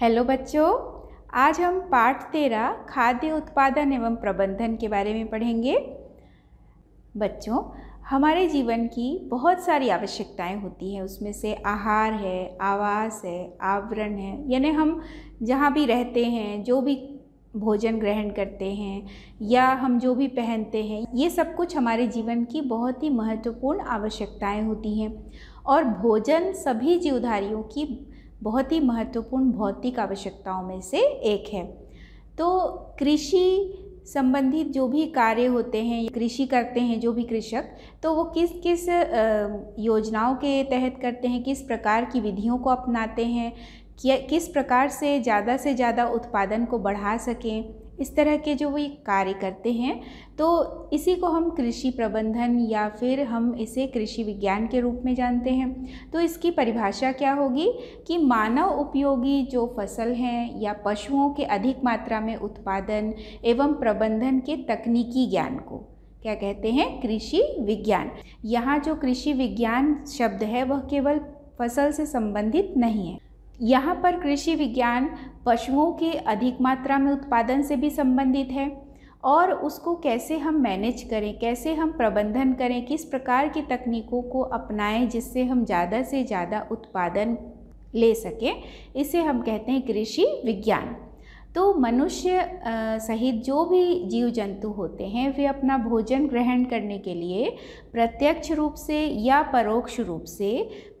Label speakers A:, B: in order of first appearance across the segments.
A: Hello बच्चों, आज हम पाठ तेरह, खाद्य उत्पादन एवं प्रबंधन के बारे में पढ़ेंगे। बच्चों, हमारे जीवन की बहुत सारी आवश्यकताएँ होती हैं। उसमें से आहार है, आवास है, आवरण है, यानी हम जहाँ भी रहते हैं, जो भी भोजन ग्रहण करते हैं, या हम जो भी पहनते हैं, ये सब कुछ हमारे जीवन की बहुत ही महत्वपूर्ण आवश्यकताएँ होती हैं। और भोजन सभी जीवधारियों की बहुत ही महत्वपूर्ण भौतिक आवश्यकताओं में से एक है। तो कृषि संबंधित जो भी कार्य होते हैं, कृषि करते हैं जो भी कृषक तो वो किस किस योजनाओं के तहत करते हैं, किस प्रकार की विधियों को अपनाते हैं किस प्रकार से ज़्यादा से ज़्यादा उत्पादन को बढ़ा सकें इस तरह के जो वो कार्य करते हैं तो इसी को हम कृषि प्रबंधन या फिर हम इसे कृषि विज्ञान के रूप में जानते हैं। तो इसकी परिभाषा क्या होगी कि मानव उपयोगी जो फ़सल हैं या पशुओं के अधिक मात्रा में उत्पादन एवं प्रबंधन के तकनीकी ज्ञान को, क्या कहते हैं, कृषि विज्ञान। यहाँ जो कृषि विज्ञान शब्द है, वह केवल फ़सल से संबंधित नहीं है। यहाँ पर कृषि विज्ञान पशुओं के अधिक मात्रा में उत्पादन से भी संबंधित है और उसको कैसे हम मैनेज करें, कैसे हम प्रबंधन करें, किस प्रकार की तकनीकों को अपनाएँ जिससे हम ज़्यादा से ज़्यादा उत्पादन ले सकें, इसे हम कहते हैं कृषि विज्ञान। तो मनुष्य सहित जो भी जीव जंतु होते हैं, वे अपना भोजन ग्रहण करने के लिए प्रत्यक्ष रूप से या परोक्ष रूप से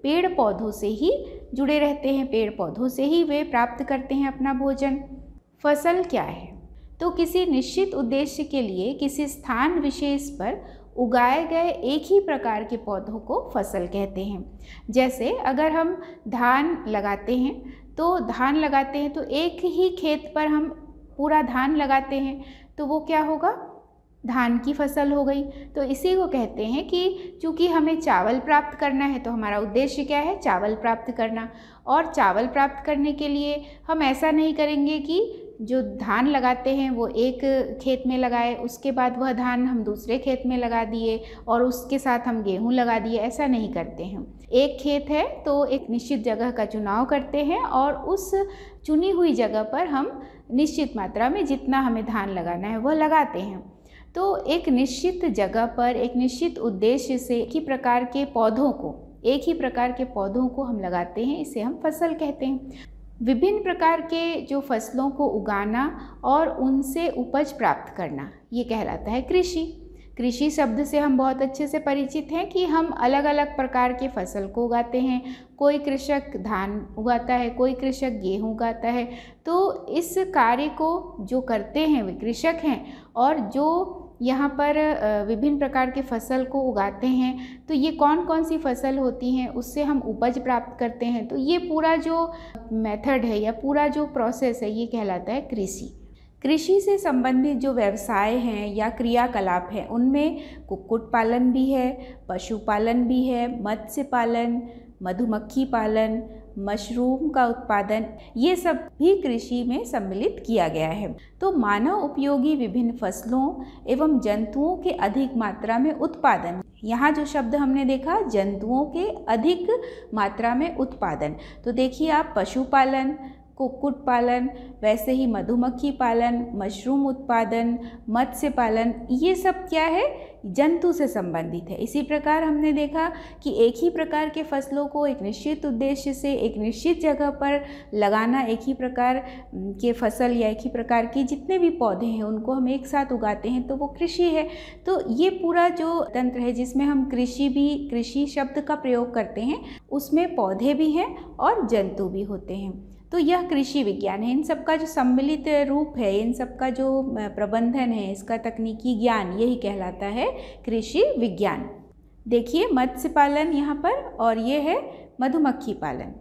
A: पेड़ पौधों से ही जुड़े रहते हैं। पेड़ पौधों से ही वे प्राप्त करते हैं अपना भोजन। फ़सल क्या है? तो किसी निश्चित उद्देश्य के लिए किसी स्थान विशेष पर उगाए गए एक ही प्रकार के पौधों को फ़सल कहते हैं। जैसे अगर हम धान लगाते हैं तो धान लगाते हैं तो एक ही खेत पर हम पूरा धान लगाते हैं तो वो क्या होगा? धान की फ़सल हो गई। तो इसी को कहते हैं कि चूँकि हमें चावल प्राप्त करना है तो हमारा उद्देश्य क्या है? चावल प्राप्त करना। और चावल प्राप्त करने के लिए हम ऐसा नहीं करेंगे कि जो धान लगाते हैं वो एक खेत में लगाए, उसके बाद वह धान हम दूसरे खेत में लगा दिए और उसके साथ हम गेहूँ लगा दिए, ऐसा नहीं करते हैं एक खेत है तो एक निश्चित जगह का चुनाव करते हैं और उस चुनी हुई जगह पर हम निश्चित मात्रा में जितना हमें धान लगाना है वह लगाते हैं। तो एक निश्चित जगह पर, एक निश्चित उद्देश्य से एक ही प्रकार के पौधों को, एक ही प्रकार के पौधों को हम लगाते हैं, इसे हम फ़सल कहते हैं। विभिन्न प्रकार के जो फ़सलों को उगाना और उनसे उपज प्राप्त करना, ये कहलाता है कृषि। कृषि शब्द से हम बहुत अच्छे से परिचित हैं कि हम अलग अलग प्रकार के फ़सल को उगाते हैं। कोई कृषक धान उगाता है, कोई कृषक गेहूँ उगाता है तो इस कार्य को जो करते हैं वे कृषक हैं और जो यहाँ पर विभिन्न प्रकार के फ़सल को उगाते हैं। तो ये कौन कौन सी फ़सल होती हैं, उससे हम उपज प्राप्त करते हैं। तो ये पूरा जो मेथड है या पूरा जो प्रोसेस है, ये कहलाता है कृषि। कृषि से संबंधित जो व्यवसाय हैं या क्रियाकलाप हैं, उनमें कुक्कुट पालन भी है, पशुपालन भी है, मत्स्य पालन, मधुमक्खी पालन मशरूम का उत्पादन, ये सब भी कृषि में सम्मिलित किया गया है। तो मानव उपयोगी विभिन्न फ़सलों एवं जंतुओं के अधिक मात्रा में उत्पादन। यहाँ जो शब्द हमने देखा, जंतुओं के अधिक मात्रा में उत्पादन। तो देखिए आप, पशुपालन, कुक्कुट पालन, वैसे ही मधुमक्खी पालन, मशरूम उत्पादन, मत्स्य पालन, ये सब क्या है? जंतु से संबंधित है। इसी प्रकार हमने देखा कि एक ही प्रकार के फ़सलों को एक निश्चित उद्देश्य से एक निश्चित जगह पर लगाना, एक ही प्रकार के फ़सल या एक ही प्रकार के जितने भी पौधे हैं, उनको हम एक साथ उगाते हैं तो वो कृषि है। तो ये पूरा जो तंत्र है, जिसमें हम कृषि भी, कृषि शब्द का प्रयोग करते हैं, उसमें पौधे भी हैं और जंतु भी होते हैं। तो यह कृषि विज्ञान है। इन सब का जो सम्मिलित रूप है, इन सब का जो प्रबंधन है, इसका तकनीकी ज्ञान, यही कहलाता है कृषि विज्ञान। देखिए, मत्स्य पालन यहाँ पर और ये है मधुमक्खी पालन।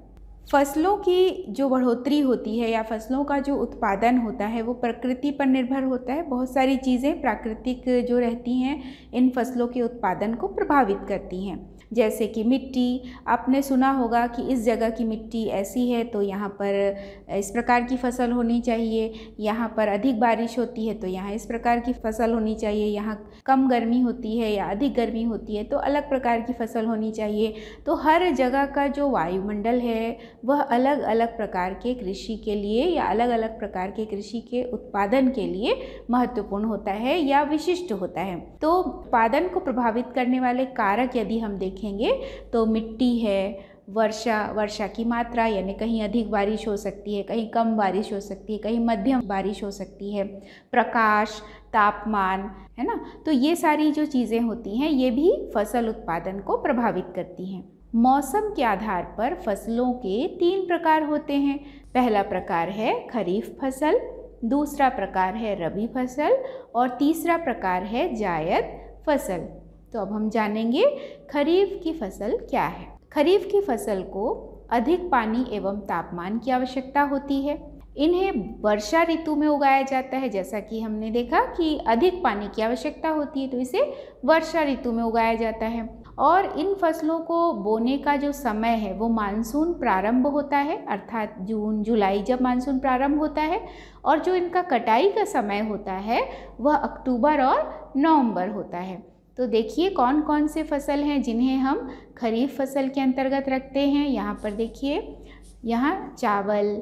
A: फ़सलों की जो बढ़ोतरी होती है या फ़सलों का जो उत्पादन होता है, वो प्रकृति पर निर्भर होता है। बहुत सारी चीज़ें प्राकृतिक जो रहती हैं, इन फ़सलों के उत्पादन को प्रभावित करती हैं। जैसे कि मिट्टी, आपने सुना होगा कि इस जगह की मिट्टी ऐसी है तो यहाँ पर इस प्रकार की फ़सल होनी चाहिए। यहाँ पर अधिक बारिश होती है तो यहाँ इस प्रकार की फ़सल होनी चाहिए। यहाँ कम गर्मी होती है या अधिक गर्मी होती है तो अलग प्रकार की फ़सल होनी चाहिए। तो हर जगह का जो वायुमंडल है, वह अलग अलग प्रकार के कृषि के लिए या अलग अलग प्रकार के कृषि के उत्पादन के लिए महत्वपूर्ण होता है या विशिष्ट होता है। तो उत्पादन को प्रभावित करने वाले कारक यदि हम देखेंगे तो मिट्टी है, वर्षा वर्षा की मात्रा, यानी कहीं अधिक बारिश हो सकती है, कहीं कम बारिश हो सकती है, कहीं मध्यम बारिश हो सकती है, प्रकाश, तापमान, है ना? तो ये सारी जो चीज़ें होती हैं, ये भी फ़सल उत्पादन को प्रभावित करती हैं। मौसम के आधार पर फ़सलों के तीन प्रकार होते हैं। पहला प्रकार है खरीफ फ़सल, दूसरा प्रकार है रबी फ़सल और तीसरा प्रकार है जायद फ़सल। तो अब हम जानेंगे खरीफ की फ़सल क्या है। खरीफ की फ़सल को अधिक पानी एवं तापमान की आवश्यकता होती है। इन्हें वर्षा ऋतु में उगाया जाता है। जैसा कि हमने देखा कि अधिक पानी की आवश्यकता होती है तो इसे वर्षा ऋतु में उगाया जाता है। और इन फ़सलों को बोने का जो समय है, वो मानसून प्रारंभ होता है, अर्थात जून, जुलाई जब मानसून प्रारंभ होता है। और जो इनका कटाई का समय होता है, वह अक्टूबर और नवंबर होता है। तो देखिए कौन कौन से फ़सल हैं जिन्हें हम खरीफ फ़सल के अंतर्गत रखते हैं। यहाँ पर देखिए, यहाँ चावल,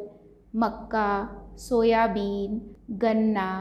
A: मक्का, सोयाबीन, गन्ना,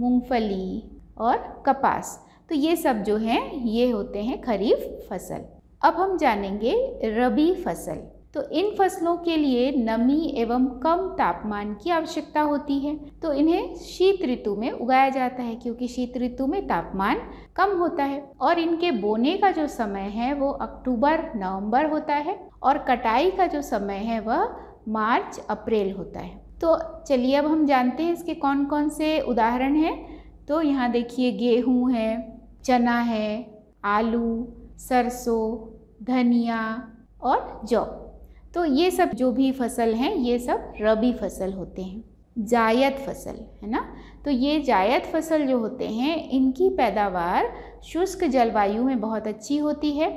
A: मूंगफली और कपास। तो ये सब जो हैं, ये होते हैं खरीफ फ़सल। अब हम जानेंगे रबी फ़सल। तो इन फ़सलों के लिए नमी एवं कम तापमान की आवश्यकता होती है। तो इन्हें शीत ऋतु में उगाया जाता है क्योंकि शीत ऋतु में तापमान कम होता है और इनके बोने का जो समय है वो अक्टूबर, नवंबर होता है और कटाई का जो समय है वह मार्च, अप्रैल होता है। तो चलिए अब हम जानते हैं इसके कौन कौन से उदाहरण हैं। तो यहाँ देखिए गेहूँ है, चना है, आलू, सरसों, धनिया और जौ। तो ये सब जो भी फ़सल हैं, ये सब रबी फ़सल होते हैं, जायद फ़सल, है ना? तो ये जायद फ़सल जो होते हैं, इनकी पैदावार शुष्क जलवायु में बहुत अच्छी होती है।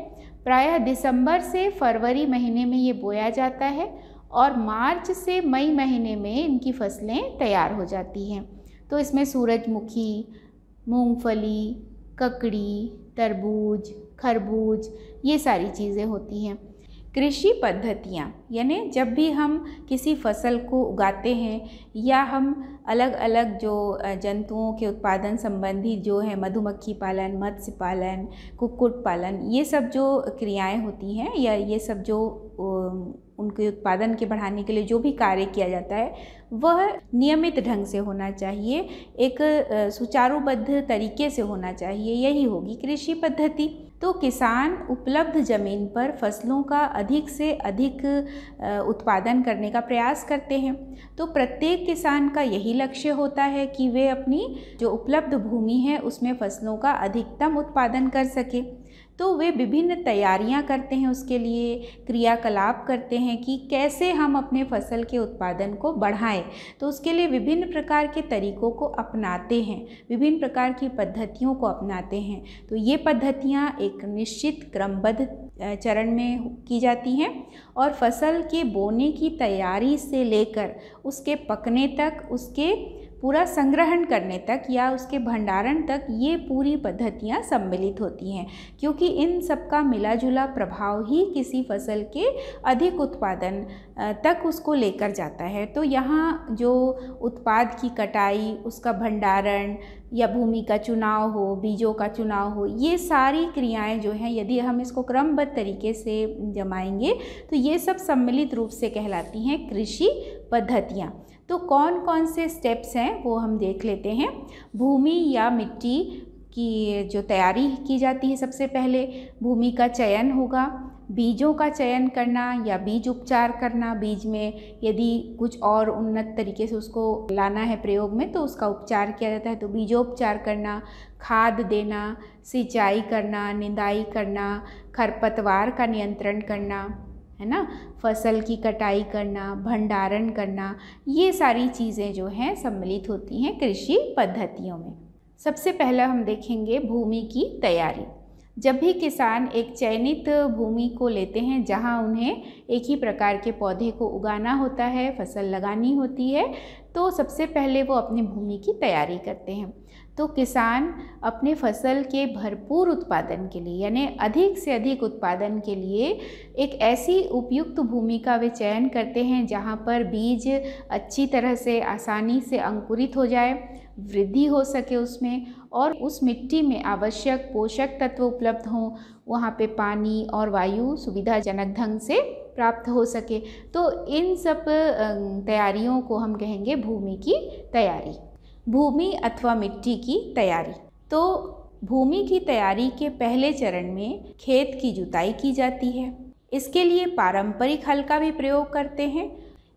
A: प्रायः दिसंबर से फरवरी महीने में ये बोया जाता है और मार्च से मई महीने में इनकी फ़सलें तैयार हो जाती हैं। तो इसमें सूरजमुखी, मूंगफली, ककड़ी, तरबूज, खरबूज, ये सारी चीज़ें होती हैं। कृषि पद्धतियाँ, यानी जब भी हम किसी फ़सल को उगाते हैं या हम अलग अलग जो जंतुओं के उत्पादन संबंधी जो है, मधुमक्खी पालन, मत्स्य पालन, कुक्कुट पालन, ये सब जो क्रियाएँ होती हैं या ये सब जो उनके उत्पादन के बढ़ाने के लिए जो भी कार्य किया जाता है, वह नियमित ढंग से होना चाहिए, एक सुचारूबद्ध तरीके से होना चाहिए, यही होगी कृषि पद्धति। तो किसान उपलब्ध ज़मीन पर फ़सलों का अधिक से अधिक उत्पादन करने का प्रयास करते हैं। तो प्रत्येक किसान का यही लक्ष्य होता है कि वे अपनी जो उपलब्ध भूमि है, उसमें फ़सलों का अधिकतम उत्पादन कर सके। तो वे विभिन्न तैयारियाँ करते हैं उसके लिए, क्रियाकलाप करते हैं कि कैसे हम अपने फ़सल के उत्पादन को बढ़ाएँ। तो उसके लिए विभिन्न प्रकार के तरीकों को अपनाते हैं, विभिन्न प्रकार की पद्धतियों को अपनाते हैं। तो ये पद्धतियाँ एक निश्चित क्रमबद्ध चरण में की जाती हैं और फ़सल के बोने की तैयारी से लेकर उसके पकने तक, उसके पूरा संग्रहण करने तक या उसके भंडारण तक ये पूरी पद्धतियाँ सम्मिलित होती हैं, क्योंकि इन सबका मिला जुला प्रभाव ही किसी फ़सल के अधिक उत्पादन तक उसको लेकर जाता है। तो यहाँ जो उत्पाद की कटाई, उसका भंडारण या भूमि का चुनाव हो, बीजों का चुनाव हो, ये सारी क्रियाएँ जो हैं, यदि हम इसको क्रमबद्ध तरीके से जमाएँगे तो ये सब सम्मिलित रूप से कहलाती हैं कृषि पद्धतियाँ। तो कौन कौन से स्टेप्स हैं वो हम देख लेते हैं। भूमि या मिट्टी की जो तैयारी की जाती है सबसे पहले, भूमि का चयन होगा, बीजों का चयन करना या बीज उपचार करना, बीज में यदि कुछ और उन्नत तरीके से उसको लाना है प्रयोग में तो उसका उपचार किया जाता है। तो बीजोपचार करना, खाद देना, सिंचाई करना, निंदाई करना, खरपतवार का नियंत्रण करना है ना? फ़सल की कटाई करना, भंडारण करना, ये सारी चीज़ें जो हैं सम्मिलित होती हैं कृषि पद्धतियों में। सबसे पहला हम देखेंगे भूमि की तैयारी। जब भी किसान एक चयनित भूमि को लेते हैं, जहाँ उन्हें एक ही प्रकार के पौधे को उगाना होता है, फ़सल लगानी होती है तो सबसे पहले वो अपनी भूमि की तैयारी करते हैं। तो किसान अपने फ़सल के भरपूर उत्पादन के लिए, यानी अधिक से अधिक उत्पादन के लिए एक ऐसी उपयुक्त भूमि का वे चयन करते हैं जहाँ पर बीज अच्छी तरह से, आसानी से अंकुरित हो जाए, वृद्धि हो सके उसमें और उस मिट्टी में आवश्यक पोषक तत्व उपलब्ध हों, वहाँ पे पानी और वायु सुविधाजनक ढंग से प्राप्त हो सके। तो इन सब तैयारियों को हम कहेंगे भूमि की तैयारी। भूमि अथवा मिट्टी की तैयारी। तो भूमि की तैयारी के पहले चरण में खेत की जुताई की जाती है। इसके लिए पारंपरिक हल का भी प्रयोग करते हैं,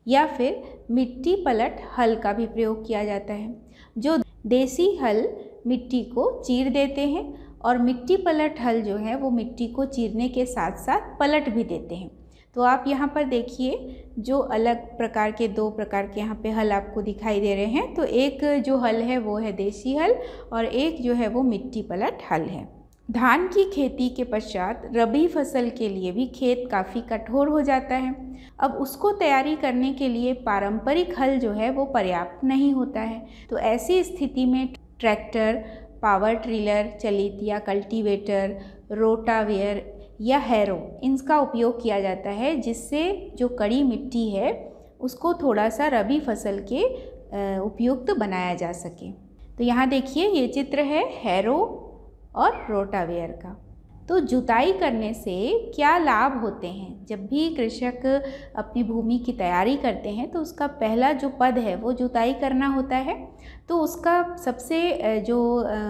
A: या फिर मिट्टी पलट हल का भी प्रयोग किया जाता है, जो देसी हल मिट्टी को चीर देते हैं और मिट्टी पलट हल जो है वो मिट्टी को चीरने के साथ साथ पलट भी देते हैं। तो आप यहाँ पर देखिए, जो अलग प्रकार के दो प्रकार के यहाँ पे हल आपको दिखाई दे रहे हैं तो एक जो हल है वो है देसी हल और एक जो है वो मिट्टी पलट हल है। धान की खेती के पश्चात रबी फ़सल के लिए भी खेत काफ़ी कठोर हो जाता है। अब उसको तैयारी करने के लिए पारंपरिक हल जो है वो पर्याप्त नहीं होता है। तो ऐसी स्थिति में ट्रैक्टर, पावर ट्रिलर चलित या कल्टीवेटर, रोटावेयर या हैरो, इनका उपयोग किया जाता है, जिससे जो कड़ी मिट्टी है, उसको थोड़ा सा रबी फ़सल के उपयुक्त बनाया जा सके। तो यहाँ देखिए, ये चित्र है हैरो और रोटावेयर का। तो जुताई करने से क्या लाभ होते हैं? जब भी कृषक अपनी भूमि की तैयारी करते हैं तो उसका पहला जो पद है, वो जुताई करना होता है। तो उसका सबसे जो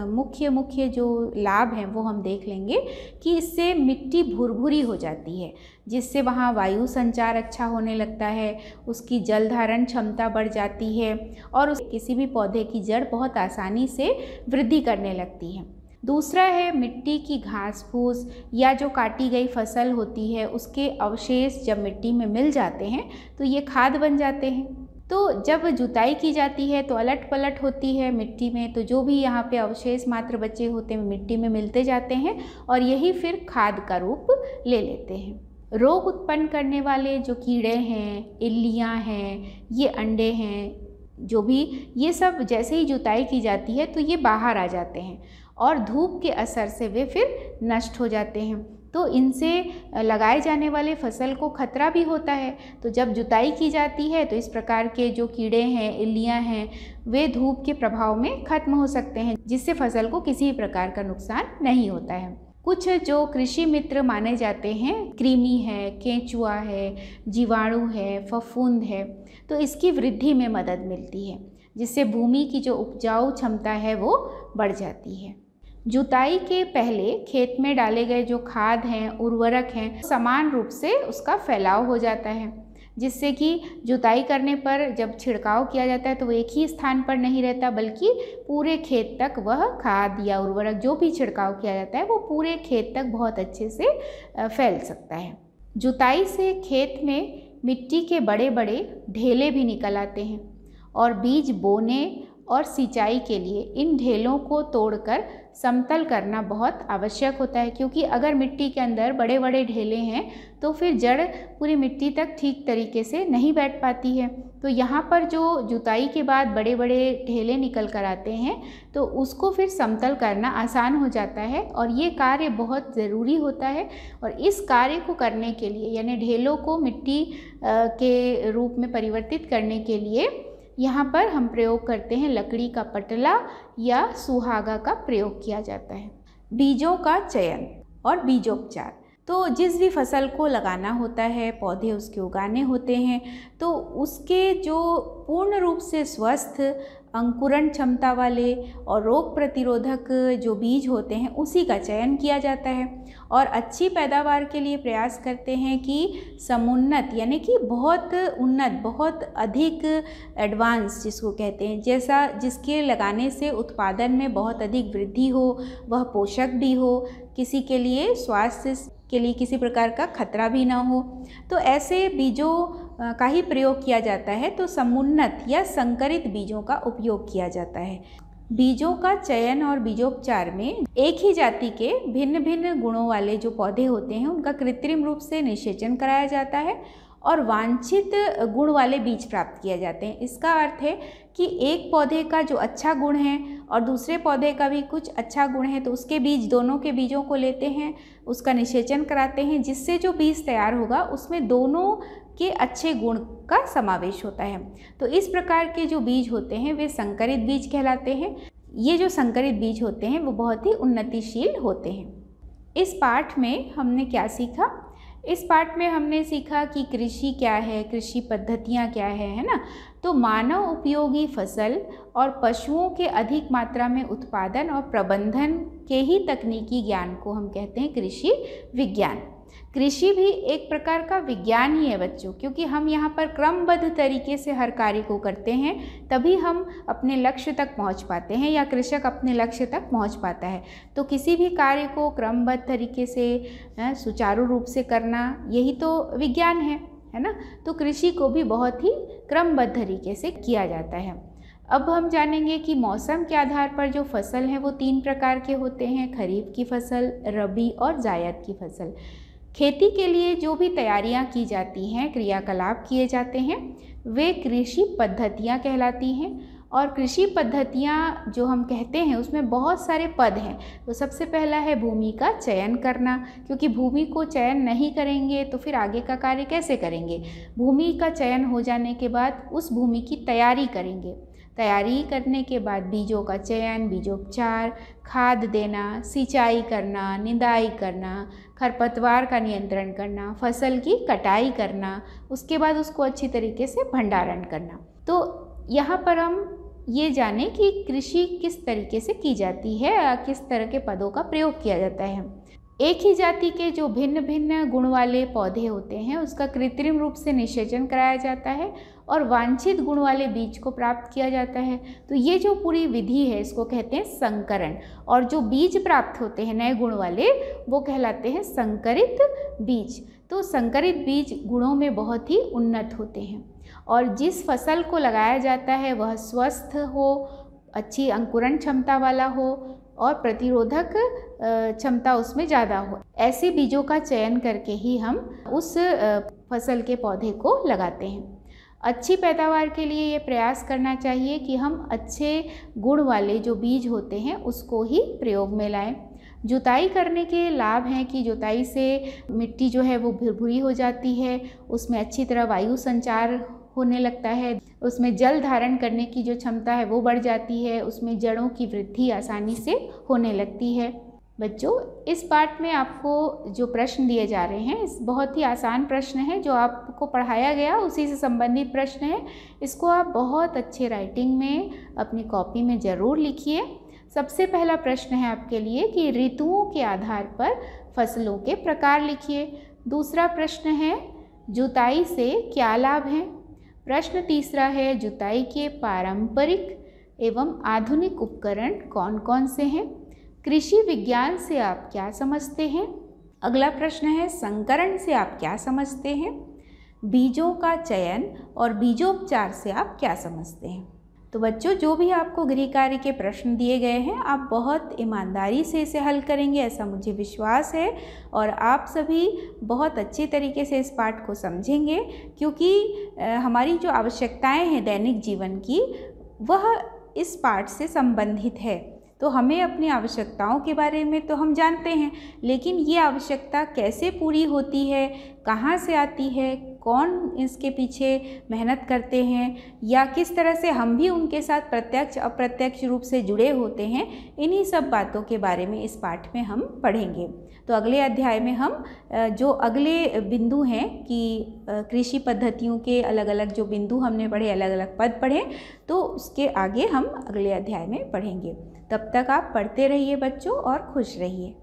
A: मुख्य मुख्य जो लाभ हैं, वो हम देख लेंगे कि इससे मिट्टी भुरभुरी हो जाती है, जिससे वहाँ वायु संचार अच्छा होने लगता है, उसकी जल धारण क्षमता बढ़ जाती है, और उस किसी भी पौधे की जड़ बहुत आसानी से वृद्धि करने लगती है। दूसरा है मिट्टी की घास फूस या जो काटी गई फ़सल होती है, उसके अवशेष जब मिट्टी में मिल जाते हैं तो ये खाद बन जाते हैं। तो जब जुताई की जाती है तो अलट पलट होती है मिट्टी में तो जो भी यहाँ पे अवशेष मात्र बचे होते हैं मिट्टी में मिलते जाते हैं और यही फिर खाद का रूप ले लेते हैं। रोग उत्पन्न करने वाले जो कीड़े हैं, इल्लियाँ हैं, ये अंडे हैं, जो भी, ये सब जैसे ही जुताई की जाती है तो ये बाहर आ जाते हैं। और धूप के असर से वे फिर नष्ट हो जाते हैं। तो इनसे लगाए जाने वाले फ़सल को खतरा भी होता है। तो जब जुताई की जाती है तो इस प्रकार के जो कीड़े हैं, इल्लियाँ हैं, वे धूप के प्रभाव में खत्म हो सकते हैं, जिससे फ़सल को किसी भी प्रकार का नुकसान नहीं होता है। कुछ जो कृषि मित्र माने जाते हैं, कृमि है, केंचुआ है, जीवाणु है, फफूंद है तो इसकी वृद्धि में मदद मिलती है, जिससे भूमि की जो उपजाऊ क्षमता है, वो बढ़ जाती है। जुताई के पहले खेत में डाले गए जो खाद हैं, उर्वरक हैं, समान रूप से उसका फैलाव हो जाता है। जिससे कि जुताई करने पर जब छिड़काव किया जाता है तो वो एक ही स्थान पर नहीं रहता, बल्कि पूरे खेत तक वह खाद या उर्वरक जो भी छिड़काव किया जाता है, वो पूरे खेत तक बहुत अच्छे से फैल सकता है। जुताई से खेत में मिट्टी के बड़े बड़े ढेले भी निकल आते हैं और बीज बोने और सिंचाई के लिए इन ढेलों को तोड़कर समतल करना बहुत आवश्यक होता है, क्योंकि अगर मिट्टी के अंदर बड़े बड़े ढेले हैं तो फिर जड़ पूरी मिट्टी तक ठीक तरीके से नहीं बैठ पाती है। तो यहाँ पर जो जुताई के बाद बड़े बड़े ढेले निकल कर आते हैं तो उसको फिर समतल करना आसान हो जाता है और ये कार्य बहुत ज़रूरी होता है। और इस कार्य को करने के लिए, यानी ढेलों को मिट्टी के रूप में परिवर्तित करने के लिए यहाँ पर हम प्रयोग करते हैं लकड़ी का पटला या सुहागा का प्रयोग किया जाता है। बीजों का चयन और बीजोपचार। तो जिस भी फ़सल को लगाना होता है, पौधे उसके उगाने होते हैं तो उसके जो पूर्ण रूप से स्वस्थ अंकुरण क्षमता वाले और रोग प्रतिरोधक जो बीज होते हैं, उसी का चयन किया जाता है। और अच्छी पैदावार के लिए प्रयास करते हैं कि समुन्नत, यानी कि बहुत उन्नत, बहुत अधिक एडवांस जिसको कहते हैं, जैसा जिसके लगाने से उत्पादन में बहुत अधिक वृद्धि हो, वह पोषक भी हो, किसी के लिए स्वास्थ्य के लिए किसी प्रकार का खतरा भी ना हो। तो ऐसे बीजों का ही प्रयोग किया जाता है तो समुन्नत या संकरित बीजों का उपयोग किया जाता है। बीजों का चयन और बीजोपचार में एक ही जाति के भिन्न भिन्न गुणों वाले जो पौधे होते हैं, उनका कृत्रिम रूप से निषेचन कराया जाता है और वांछित गुण वाले बीज प्राप्त किए जाते हैं। इसका अर्थ है कि एक पौधे का जो अच्छा गुण है और दूसरे पौधे का भी कुछ अच्छा गुण है तो उसके बीज दोनों के बीजों को लेते हैं, उसका निषेचन कराते हैं, जिससे जो बीज तैयार होगा, उसमें दोनों के अच्छे गुण का समावेश होता है। तो इस प्रकार के जो बीज होते हैं, वे संकरित बीज कहलाते हैं। ये जो संकरित बीज होते हैं, वो बहुत ही उन्नतिशील होते हैं। इस पाठ में हमने क्या सीखा? इस पाठ में हमने सीखा कि कृषि क्या है, कृषि पद्धतियाँ क्या है है ना? तो मानव उपयोगी फ़सल और पशुओं के अधिक मात्रा में उत्पादन और प्रबंधन के ही तकनीकी ज्ञान को हम कहते हैं कृषि विज्ञान। कृषि भी एक प्रकार का विज्ञान ही है बच्चों, क्योंकि हम यहाँ पर क्रमबद्ध तरीके से हर कार्य को करते हैं, तभी हम अपने लक्ष्य तक पहुँच पाते हैं या कृषक अपने लक्ष्य तक पहुँच पाता है। तो किसी भी कार्य को क्रमबद्ध तरीके से सुचारू रूप से करना, यही तो विज्ञान है है ना? तो कृषि को भी बहुत ही क्रमबद्ध तरीके से किया जाता है। अब हम जानेंगे कि मौसम के आधार पर जो फ़सल है वो तीन प्रकार के होते हैं, खरीफ की फ़सल, रबी और जायद की फ़सल। खेती के लिए जो भी तैयारियाँ की जाती हैं, क्रियाकलाप किए जाते हैं, वे कृषि पद्धतियाँ कहलाती हैं और कृषि पद्धतियाँ जो हम कहते हैं, उसमें बहुत सारे पद हैं। तो सबसे पहला है भूमि का चयन करना, क्योंकि भूमि को चयन नहीं करेंगे तो फिर आगे का कार्य कैसे करेंगे? भूमि का चयन हो जाने के बाद उस भूमि की तैयारी करेंगे। तैयारी करने के बाद बीजों का चयन बीजोपचार खाद देना, सिंचाई करना, निंदाई करना, खरपतवार का नियंत्रण करना, फ़सल की कटाई करना, उसके बाद उसको अच्छी तरीके से भंडारण करना। तो यहाँ पर हम ये जाने कि कृषि किस तरीके से की जाती है, या किस तरह के पदों का प्रयोग किया जाता है। एक ही जाति के जो भिन्न भिन्न गुण वाले पौधे होते हैं, उसका कृत्रिम रूप से निषेचन कराया जाता है और वांछित गुण वाले बीज को प्राप्त किया जाता है। तो ये जो पूरी विधि है, इसको कहते हैं संकरण। और जो बीज प्राप्त होते हैं, नए गुण वाले, वो कहलाते हैं संकरित बीज। तो संकरित बीज गुणों में बहुत ही उन्नत होते हैं। और जिस फ़सल को लगाया जाता है, वह स्वस्थ हो, अच्छी अंकुरण क्षमता वाला हो और प्रतिरोधक क्षमता उसमें ज़्यादा हो, ऐसे बीजों का चयन करके ही हम उस फ़सल के पौधे को लगाते हैं। अच्छी पैदावार के लिए ये प्रयास करना चाहिए कि हम अच्छे गुण वाले जो बीज होते हैं, उसको ही प्रयोग में लाएँ। जुताई करने के लाभ हैं कि जुताई से मिट्टी जो है वो भुरभुरी हो जाती है, उसमें अच्छी तरह वायु संचार होने लगता है, उसमें जल धारण करने की जो क्षमता है वो बढ़ जाती है, उसमें जड़ों की वृद्धि आसानी से होने लगती है। बच्चों, इस पार्ट में आपको जो प्रश्न दिए जा रहे हैं, इस बहुत ही आसान प्रश्न है, जो आपको पढ़ाया गया, उसी से संबंधित प्रश्न है। इसको आप बहुत अच्छे राइटिंग में, अपनी कॉपी में ज़रूर लिखिए। सबसे पहला प्रश्न है आपके लिए कि ऋतुओं के आधार पर फ़सलों के प्रकार लिखिए। दूसरा प्रश्न है, जुताई से क्या लाभ हैं? प्रश्न तीसरा है, जुताई के पारंपरिक एवं आधुनिक उपकरण कौन कौन से हैं? कृषि विज्ञान से आप क्या समझते हैं? अगला प्रश्न है, संकरण से आप क्या समझते हैं? बीजों का चयन और बीजोपचार से आप क्या समझते हैं? तो बच्चों, जो भी आपको गृह कार्य के प्रश्न दिए गए हैं, आप बहुत ईमानदारी से इसे हल करेंगे, ऐसा मुझे विश्वास है। और आप सभी बहुत अच्छे तरीके से इस पाठ को समझेंगे, क्योंकि हमारी जो आवश्यकताएँ हैं दैनिक जीवन की, वह इस पाठ से संबंधित है। तो हमें अपनी आवश्यकताओं के बारे में तो हम जानते हैं, लेकिन ये आवश्यकता कैसे पूरी होती है, कहाँ से आती है, कौन इसके पीछे मेहनत करते हैं, या किस तरह से हम भी उनके साथ प्रत्यक्ष, अप्रत्यक्ष रूप से जुड़े होते हैं, इन्हीं सब बातों के बारे में इस पाठ में हम पढ़ेंगे। तो अगले अध्याय में हम जो अगले बिंदु हैं कि कृषि पद्धतियों के अलग अलग जो बिंदु हमने पढ़े अलग अलग पद पढ़े तो उसके आगे हम अगले अध्याय में पढ़ेंगे। तब तक आप पढ़ते रहिए बच्चों और खुश रहिए।